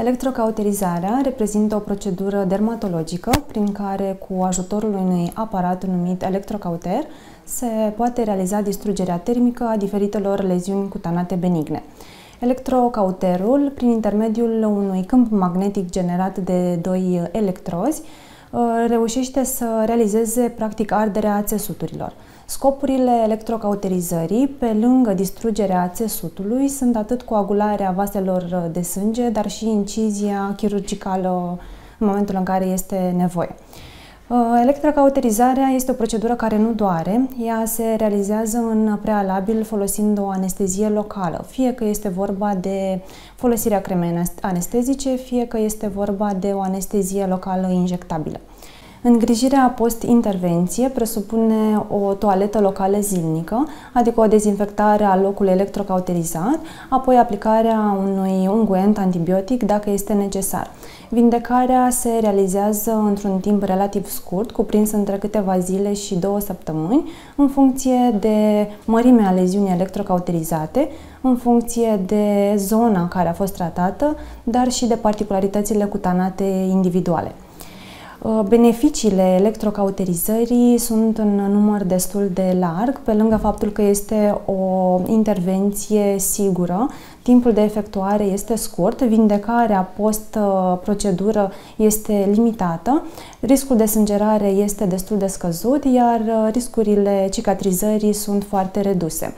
Electrocauterizarea reprezintă o procedură dermatologică prin care, cu ajutorul unui aparat numit electrocauter, se poate realiza distrugerea termică a diferitelor leziuni cutanate benigne. Electrocauterul, prin intermediul unui câmp magnetic generat de doi electrozi, reușește să realizeze practic arderea țesuturilor. Scopurile electrocauterizării, pe lângă distrugerea țesutului, sunt atât coagularea vaselor de sânge, dar și incizia chirurgicală în momentul în care este nevoie. Uh, electrocauterizarea este o procedură care nu doare, ea se realizează în prealabil folosind o anestezie locală, fie că este vorba de folosirea cremei anestezice, fie că este vorba de o anestezie locală injectabilă. Îngrijirea post-intervenție presupune o toaletă locală zilnică, adică o dezinfectare a locului electrocauterizat, apoi aplicarea unui unguent antibiotic dacă este necesar. Vindecarea se realizează într-un timp relativ scurt, cuprins între câteva zile și două săptămâni, în funcție de mărimea leziunii electrocauterizate, în funcție de zona care a fost tratată, dar și de particularitățile cutanate individuale. Uh, beneficiile electrocauterizării sunt în număr destul de larg, pe lângă faptul că este o intervenție sigură, timpul de efectuare este scurt, vindecarea post-procedură este limitată, riscul de sângerare este destul de scăzut, iar uh, riscurile cicatrizării sunt foarte reduse.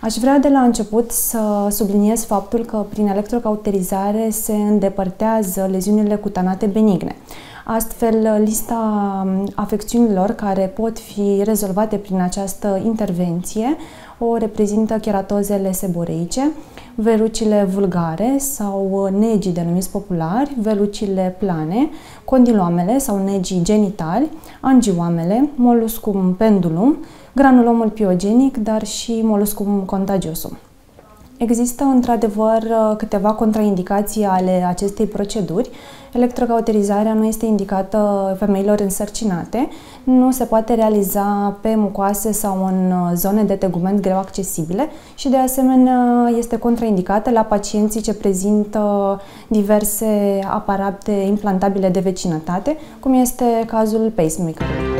Aș vrea de la început să subliniez faptul că prin electrocauterizare se îndepărtează leziunile cutanate benigne. Astfel, lista afecțiunilor care pot fi rezolvate prin această intervenție o reprezintă cheratozele seboreice, verucile vulgare sau negii denumiți populari, velucile plane, condiloamele sau negii genitali, angioamele, moluscum pendulum, granulomul piogenic, dar și moluscum contagiosum. Există într-adevăr câteva contraindicații ale acestei proceduri. Electrocauterizarea nu este indicată femeilor însărcinate, nu se poate realiza pe mucoase sau în zone de tegument greu accesibile și de asemenea este contraindicată la pacienții ce prezintă diverse aparate implantabile de vecinătate, cum este cazul pacemaker-ului.